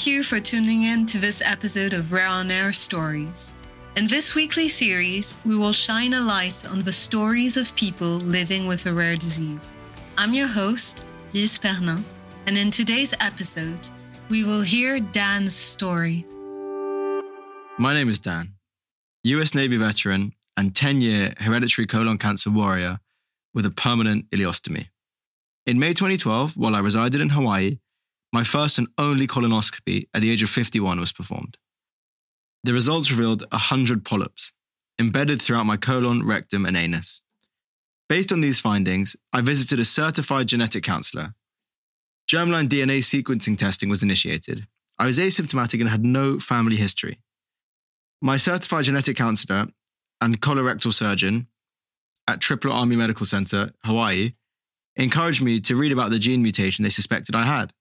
Thank you for tuning in to this episode of Rare on Air Stories. In this weekly series, we will shine a light on the stories of people living with a rare disease. I'm your host, Lise Pernin, and in today's episode, we will hear Dan's story. My name is Dan, US Navy veteran and 10 year hereditary colon cancer warrior with a permanent ileostomy. In May 2012, while I resided in Hawaii, my first and only colonoscopy at the age of 51 was performed. The results revealed 100 polyps embedded throughout my colon, rectum, and anus. Based on these findings, I visited a certified genetic counselor. Germline DNA sequencing testing was initiated. I was asymptomatic and had no family history. My certified genetic counselor and colorectal surgeon at Tripler Army Medical Center, Hawaii, encouraged me to read about the gene mutation they suspected I had.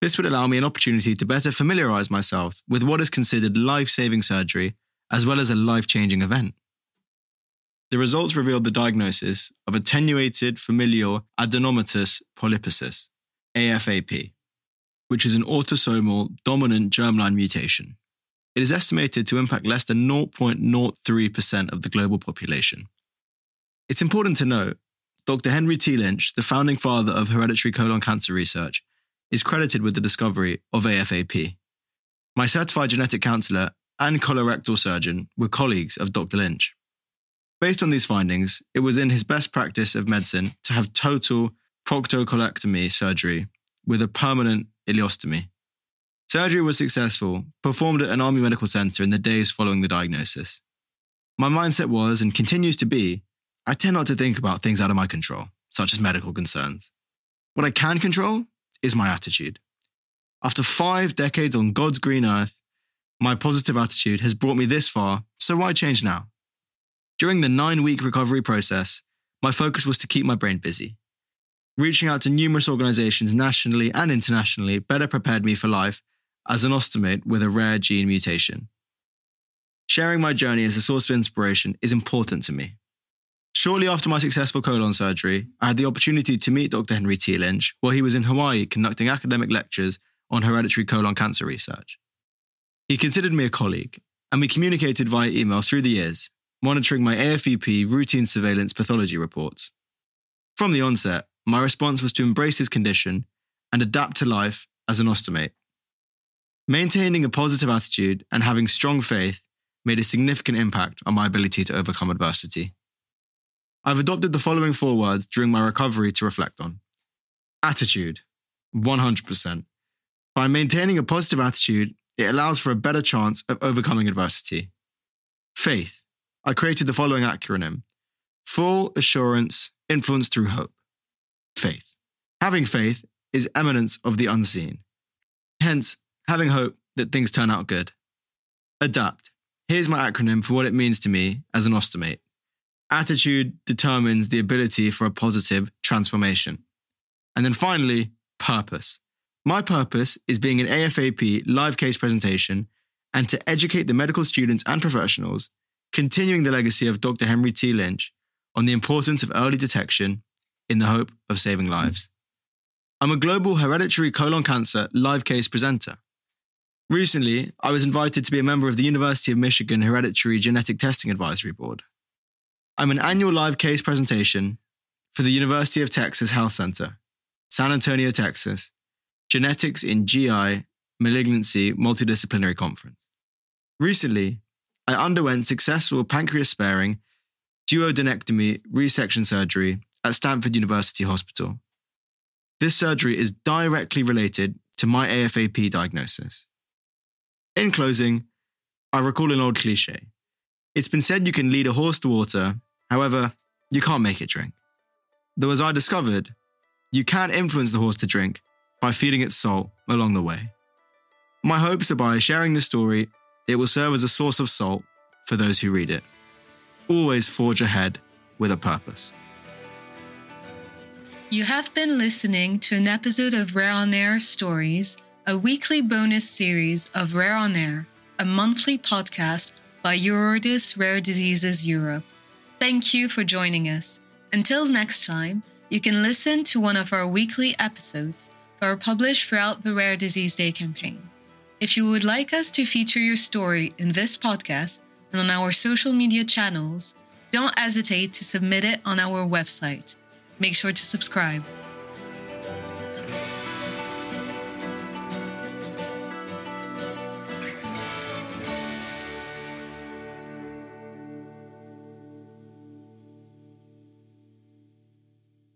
This would allow me an opportunity to better familiarize myself with what is considered life saving surgery as well as a life changing event. The results revealed the diagnosis of attenuated familial adenomatous polyposis, AFAP, which is an autosomal dominant germline mutation. It is estimated to impact less than 0.03% of the global population. It's important to note Dr. Henry T. Lynch, the founding father of hereditary colon cancer research, is credited with the discovery of AFAP. My certified genetic counselor and colorectal surgeon were colleagues of Dr. Lynch. Based on these findings, it was in his best practice of medicine to have total proctocolectomy surgery with a permanent ileostomy. Surgery was successful, performed at an Army Medical Center in the days following the diagnosis. My mindset was and continues to be I tend not to think about things out of my control, such as medical concerns. What I can control is my attitude. After five decades on God's green earth, my positive attitude has brought me this far, so why change now? During the nine week recovery process, my focus was to keep my brain busy. Reaching out to numerous organizations nationally and internationally better prepared me for life as an ostomate with a rare gene mutation. Sharing my journey as a source of inspiration is important to me. Shortly after my successful colon surgery, I had the opportunity to meet Dr. Henry T. Lynch while he was in Hawaii conducting academic lectures on hereditary colon cancer research. He considered me a colleague, and we communicated via email through the years, monitoring my AFAP routine surveillance pathology reports. From the onset, my response was to embrace his condition and adapt to life as an ostomate. Maintaining a positive attitude and having strong faith made a significant impact on my ability to overcome adversity. I've adopted the following four words during my recovery to reflect on attitude, 100%. By maintaining a positive attitude, it allows for a better chance of overcoming adversity. Faith. I created the following acronym Full assurance, influence through hope. Faith. Having faith is eminence of the unseen. Hence, having hope that things turn out good. Adapt. Here's my acronym for what it means to me as an ostomate. Attitude determines the ability for a positive transformation. And then finally, purpose. My purpose is being an AFAP live case presentation and to educate the medical students and professionals, continuing the legacy of Dr. Henry T. Lynch on the importance of early detection in the hope of saving lives. I'm a global hereditary colon cancer live case presenter. Recently, I was invited to be a member of the University of Michigan Hereditary Genetic Testing Advisory Board. I'm an annual live case presentation for the University of Texas Health Center, San Antonio, Texas, Genetics in GI Malignancy Multidisciplinary Conference. Recently, I underwent successful pancreas sparing duodenectomy resection surgery at Stanford University Hospital. This surgery is directly related to my AFAP diagnosis. In closing, I recall an old cliche. It's been said you can lead a horse to water, However, you can't make it drink. Though, as I discovered, you can influence the horse to drink by feeding it salt along the way. My hopes are by sharing this story, it will serve as a source of salt for those who read it. Always forge ahead with a purpose. You have been listening to an episode of Rare on Air Stories, a weekly bonus series of Rare on Air, a monthly podcast by Eurordis Rare Diseases Europe. Thank you for joining us. Until next time, you can listen to one of our weekly episodes that are published throughout the Rare Disease Day campaign. If you would like us to feature your story in this podcast and on our social media channels, don't hesitate to submit it on our website. Make sure to subscribe.